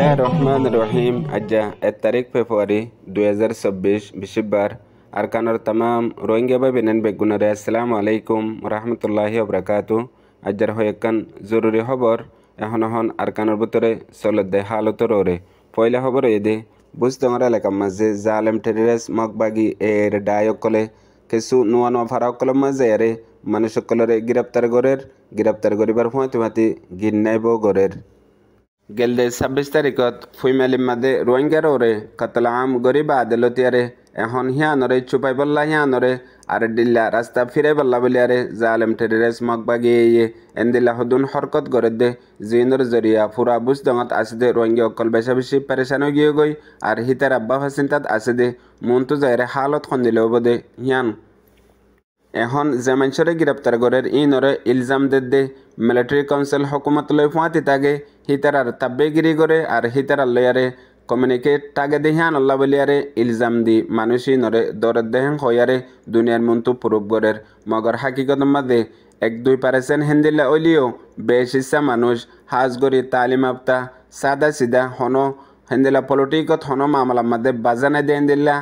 বিসমিল্লাহ রহমান রহিম আজ্জা এক তারিখ ফেব্রুয়ারি দুই হাজার চব্বিশ বৃহস্পতিবার আরকানোর তামাম রোহিঙ্গা বা বেনেন বেগুনারে আসসালামু আলাইকুম রহমতুল্লাহি ওবরাকাতু আজ্জার হয়েকান জরুরি খবর এখন এখন আরকানোর ভিতরে চলতে হালতর ওরে পয়লা খবর এদে বুঝদঙর এলাকার মাঝে জালেম টেরিরাস মগবাগি এর ডায়কলে কিছু নোয়া নোয়া ফারাকলের মাঝে এরে মানুষকলরে গ্রেপ্তার গরের গ্রেপ্তার করিবার ফোঁতে মাতি গিন্নাইব গরের গেলদে ছাব্বিশ তারিখত ফুইমালির মাদে রোহিঙ্গার ওরে কাতলা আম গরিব আদালতিয়ারে এখন হিয়ানরে চুপাই বল্লা হিয়ানরে আর দিল্লা রাস্তা ফিরে বল্লা বলিয়ারে জালেম টেরিরেস মগ বাগিয়ে ইয়ে এন্দিল্লা হদুন হরকত গরে দে জিনর জরিয়া ফুরা বুস দঙত আছে দে রোহিঙ্গা অকল পেরেশান হয়ে গিয়ে গই আর হিতার আব্বা ফাসিনতাত আছে দে মনতো যাইরে হালত খন্দিলেও বদে হিয়ান এখন মানুষরে গ্রেপ্তার করের ইনরে ইলজাম দে দে মিলিটারি কাউন্সিল হকুমত লই ফুয়াতি তাগে। হিতারার তাব্বেগিরি করে আর হিতারার লয়ারে কমিউনিকেট তাগে দেহিয়ান আল্লাহ বলিয়ারে ইলজাম দি মানুষ ইনরে দরের দেহেন হইয়ারে দুনিয়ার মন্তু প্রুভ করের মগর হাকিকত মাদে এক দুই পারেছেন হেন্দিল্লা ওলিও বেশ ইচ্ছা মানুষ। হাজ গরি তালিম আপ্তা সাদা সিদা হন হেন্দিল্লা পলিটিকত হন মামলা মাদে। বাজানা দে হেন্দিল্লা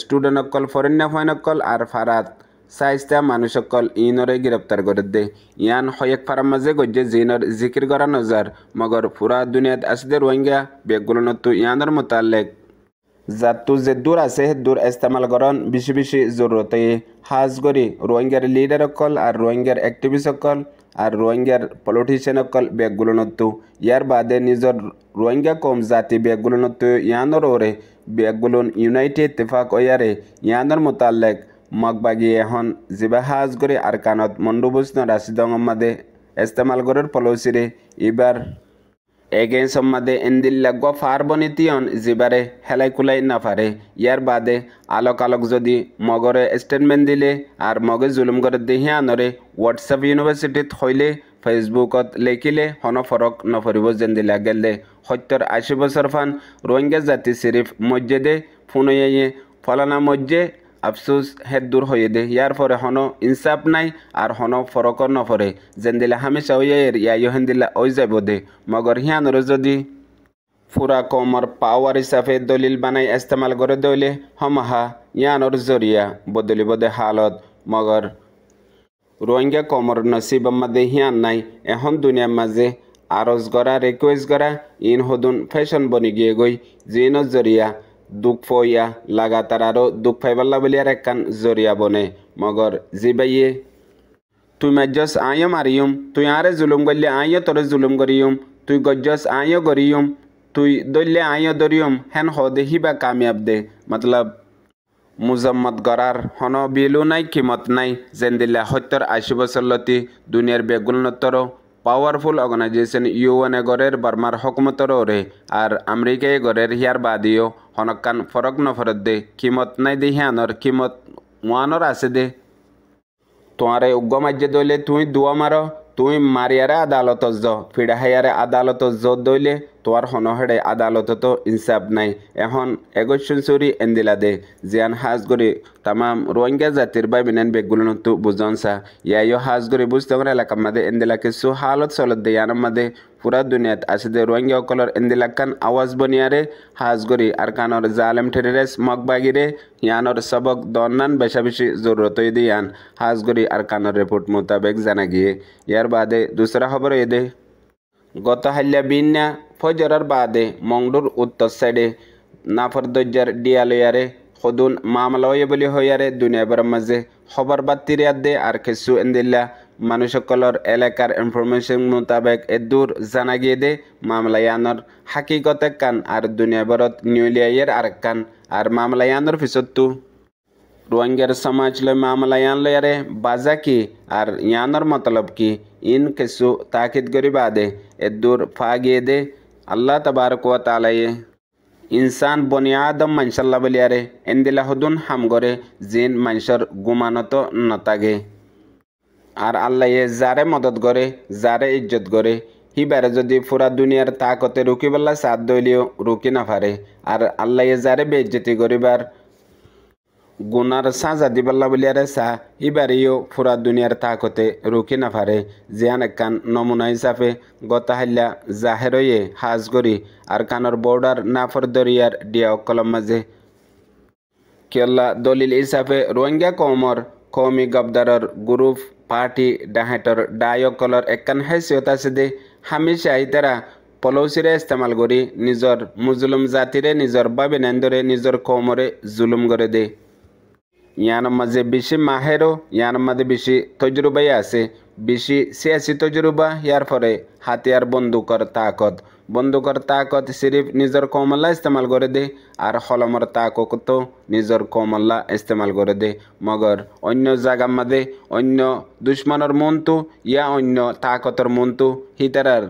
স্টুডেন্ট অকল ফরেন ফাইন আর ফারাত চাইস্তা মানুষসকল ইনরে গ্রেপ্তার করে দে ইয়ান হয়েক ফারাম মাঝে গজ্জে জিনর জিকির করা নজার মগর পুরা দুনিয়াত আসদে রোহিঙ্গা বেগুলনতো ইয়ানোর মোতালেক। জাতু যে দূর আছে দূর ইস্তেমাল করন বেশি বেশি জরুরতে হাজ করি রোহিঙ্গার লিডার অকল আর রোহিঙ্গার অ্যাক্টিভিস্ট অকল আর রোহিঙ্গার পলিটিশিয়ান অকল বেগুলনতো ইয়ার বাদে নিজর রোহিঙ্গা কম জাতি বেগুলনতো ইয়ানোর ওরে বেগুলন ইউনাইটেড ইত্তেফাক ওয়ারে ইয়ানোর মোতালেক। মগবাগি এখন জিবা হাজ করে আর কানত মন্ডুবুস্ন রাশিদং মাদে ইস্তেমাল গরের পলসিরে এবার এগেন সম্মাদে এন্দিল্লা গ ফার বনিতিয়ন জিবারে হেলাই কুলাই না পারে ইয়ার বাদে আলোক আলোক যদি মগরে স্টেটমেন্ট দিলে আর মগে জুলুম করে দেহিয়া আনরে হোয়াটসঅ্যাপ ইউনিভার্সিটিত হইলে ফেসবুকত লেখিলে হন ফরক নফরিব যেন দিলা গেলে। সত্যর আশী বছর ফান রোহিঙ্গা জাতি সিরিফ মসজিদে ফুনইয়ে ফলানা মসজে আফসোস হেদ দূর হয়ে দে। ইয়ার পরে হন ইনসাফ নাই আর হন ফরক নফরে যেন দিলে হামেশা ওই ইয়াই হেন দিলা যাব দে। মগর হিয়ানর যদি ফুরা কমর পাওয়ার হিসাবে দলিল বানাই ইস্তেমাল করে দইলে হমাহা ইয়ানোর জরিয়া বদলিব দে হালত। মগর রোহিঙ্গা কমর নসিব মাদে হিয়ান নাই এখন দুনিয়ার মাঝে আরজ করা রিকুয়েস্ট করা ইন হদুন ফ্যাশন বনি গিয়ে গই জিনের জরিয়া দুঃখ ফইয়া লাগাতার আরও দুঃখ ফাইবাল্লা বলিয়ার একখান জরিয়া বনে। মগর জিবাইয়ে। তুই মাজ্জস আয় মারিয়ম তুই আরে জুলুম করলে আয় তোরে জুলুম করিয়ম তুই গজ্জস আয় করিয়ম তুই দল্লে আয় দরিয়ম হেন হ দেহিবা কামিয়াব দে। মতলব মুজম্মত গড়ার হন বিলু নাই, কিমত নাই, যেন দিল্লা সত্যর আশী বছর লতি দুনিয়ার বেগুলনত্তর পাওয়ারফুল অর্গানাইজেশন ইউএনএ গড়ের বার্মার হকুমতর ওরে আর আমেরিকায় গড়ের হিয়ার বাদিও হনকান ফরক নফরত দে কিমত নাই দে হিয়ানর কিমত মোয়ানর আছে দে। তোমারে উগ্র মাজ্যে দইলে তুই দুয়া মার তুই মারিয়ারে আদালত য ফিডা হাইয়ারে আদালত যত দইলে তোয়ার হনহেড়ে আদালত তো ইনসাফ নাই। এখন এগোশন চুরি এন্দিলা দে জিয়ান হাজ গরি তামাম রোহিঙ্গা জাতির বাই বিনেন বেগুলো তো বুঝনসা ইয়াইও বুঝতে করে এলাকা মাদে এন্দিলা কিছু হালত চলত দে। ইয়ার মাদে পুরা দুনিয়াত আছে দে রোহিঙ্গা অকলর এন্দিলা কান আওয়াজ বনিয়ারে হাজ গরি আর কানর জালেম ঠেরেরেস মগবাগিরে ইয়ানর সবক দন্নান বেশা বেশি জরুরত দিয়ান হাজ গরি আর কানর রিপোর্ট মোতাবেক জানা গিয়ে ইয়ার বাদে দুসরা খবর এদে গত হাল্লা বিন্যা ফজরার বাদে মংডুর উত্তর সাইডে নাফরদজ্জার ডিয়ালয়ারে সদুন মামলায়ে বলি হইয়ারে দুনিয়াবার মাঝে খবর বাত্তির দে আর কিছু এন্দিল্লা মানুষসকলর এলাকার ইনফরমেশন মোতাবেক এদূর জানা গিয়ে দে মামলায়ানর হাকিকত কান আর দুনিয়াবারত নিউলিয়াইয়ের আর কান আর মামলায়ানর পিছতো রোহিঙ্গার সমাজ লয় মামলা ইয়ান লয়ারে বাজা কি আর ইয়ানোর মতলব কি? ইন কিছু তাকিদ করি বাদে এদুর ফাগিয়ে দে আল্লাহ তবারক ওয়া তালায়ে ইনসান বনি আদম মানসাল্লা বলিয়ারে এন্দিলা হদুন হাম করে জিন মানসর গুমানত নতাগে আর আল্লাহ যারে মদত করে যারে ইজ্জত করে হিবারে যদি পুরা দুনিয়ার তাকতে রুকিবাল্লা সাথ দইলেও রুকি না পারে আর আল্লাহ যারে বেজ্জতি করিবার গুনার সাজা দিবাল্লা বলিয়ারে সা ইবারিও পুরা দুনিয়ার তাকতে রুকি না পারে জিয়ান একান নমুনা হিসাবে গতাহাল্লা জাহেরয়ে হাজ করি আর কানর বর্ডার নাফর দরিয়ার ডিয়া কলম মাঝে কেল্লা দলিল হিসাবে রোহিঙ্গা কমর কৌমি গবদারর গ্রুপ পার্টি ডাহেটর ডায়কলর একান হাইসিয়ত আছে দে হামেশা ইতারা পলৌচিৰে ইস্তেমাল কৰি নিজৰ মুজলুম জাতিৰে নিজৰ বাবে নেন্দৰে নিজৰ কৌমৰে জুলুম কৰে দে বেশি তজরুবাই আছে বেশি সিয়াসি তজরুবা ইয়ার পরে হাতিয়ার বন্দুকর তাকত বন্দুকর তাকত সিরিফ নিজের কমল্লা ইস্তেমাল করে দে আর হলমর তাকত নিজের কমল্লা ইস্তেমাল করে দে মগর অন্য জায়গার মাঝে অন্য দুশ্মনের মনতু ইয়া অন্য তাকতর মনতু হিতারার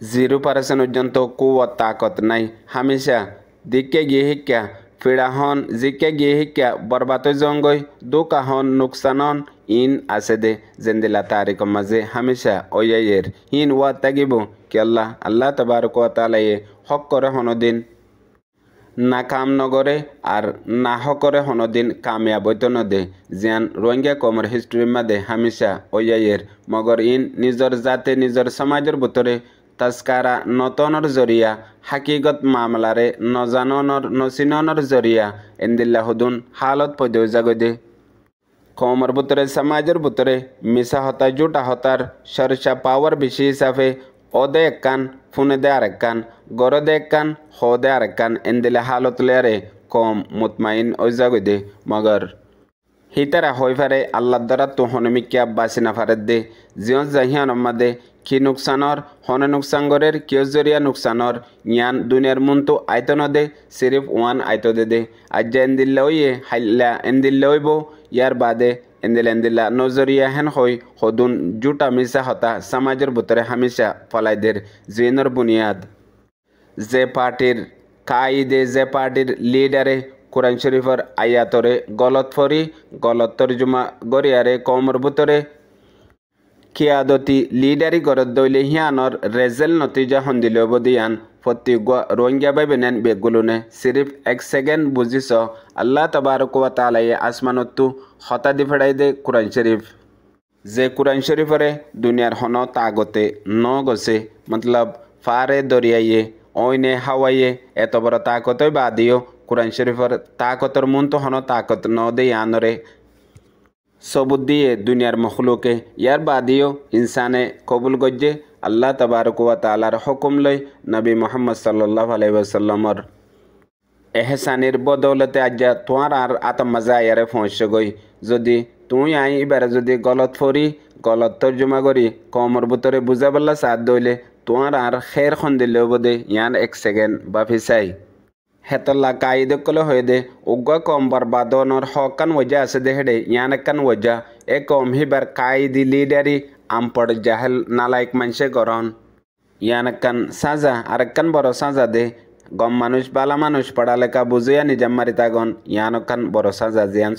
জিরো পার্সেন্ট পর্যন্ত কুয়ত তাকত নাই হামেশা দিকে গিয়ে শিক্ষা ফিড়াহন জিকে শিক্ষা বরবাত জঙ্গই দুকাহন নুকসানন ইন আছে দে জেন্দিলা তারিখ মাঝে হামেশা ওয়াইয়ের হিন ওয়া তাগিব। কি আল্লাহ আল্লাহ তবারক তালাইয়ে হক করে হনদিন। না কাম নগরে আর না হকরে হনদিন কামিয়াব নদে। জিয়ান রোহিঙ্গা কমর হিস্ট্রির মাঝে হামেশা ওয়াইয়ের মগর ইন নিজর জাতে, নিজর সমাজের ভিতরে তস্কাৰা নতনৰ জৰিয়া হাকিগত মামলাৰে নজাননৰ নচিননৰ জৰিয়া এন্দিল্লা হুদুন হালত পদৌ জাগদে কমর ভিতরে সমাজের ভিতরে মিশা হতা জুটা হতার সরসা পাওয়ার বেশি হিসাবে ওদে একখান ফুনে দে আর একখান গড় দে একখান হ দে আর একখান এন্দিলে হালত লেয়ারে কম মুতমাইন ওজাগদে মগর হিতারা হই ফারে আল্লাহ দ্বারা তো হনমিকিয়া বাসি না ফারে দে জিয়ন জাহিয়ান দে কি নুকসানর হনে নুকসান গরের কিয় জরিয়া নুকসানর ইয়ান দুনিয়ার মুন্তু আইত দে সিরিফ ওয়ান আইত দে দে। আজ্জা এন্দিল্লা ওইয়ে হাইল্লা এন্দিল্লা ওইব ইয়ার বাদে এন্দিল এন্দিল্লা নজরিয়া হেন হই হদুন জুটা মিশা হতা সমাজের ভিতরে হামেশা ফলাইদের জিনের বুনিয়াদ। যে পার্টির কাইদে যে পার্টির লিডারে কোরআন শরীফর আয়াতরে গলত ফরি গলত তর্জুমা গরিয়ারে কমর ভিতরে কিয়াদতি লিডারি গরত দইলে হিয়ানর রেজেল নতিজা হন্দিল বদিয়ান ফতি রোহিঙ্গা বাইবেনেন বেগুলুনে সিরিফ এক সেকেন্ড বুঝিস আল্লাহ তবারক ওয়া তালাইয়ে আসমানত্তু হতাদি ফেড়াই দে কোরআন শরীফ যে কোরআন শরীফরে দুনিয়ার হন তাগতে ন গছে মতলব ফারে দরিয়াইয়ে ওইনে হাওয়াইয়ে এত বড় তাকতই বাদিও কোরআন শরীফর তাকতর মন তো হন তাকত ন দে আনরে সবুত দিয়ে দুনিয়ার মখলুকে ইয়ার বাদিও ইনসানে কবুল গজ্জে আল্লাহ তবারক ওয়া তালার হুকুম লই নবী মোহাম্মদ সাল্লাহ আলাইসাল্লামর এহসানির বদৌলতে আজ্জা তোমার আর আতম মজা ইয়ারে পৌঁছে গই। যদি তুই আই এবারে যদি গলত ফরি গলত তর্জমা করি কমর ভিতরে বুঝাবল্লা সাথ দইলে তোমার আর খের খন বোধে ইয়ান এক সেকেন্ড বা ফিসাই হেতল্লা কাইদে কলে হয়ে দে উগ্র কম বরবাদনর হকান ওজা আছে দে হেডে ইয়ান কান ওজা এ কম হিবার কাইদি লিডারি আমপড় জাহেল নালাইক মানসে গরন ইয়ান কান সাজা আর কান বড় সাজা দে গম মানুষ বালা মানুষ পড়ালেখা বুঝিয়া নিজাম মারিতাগন ইয়ান কান বড় সাজা জিয়ান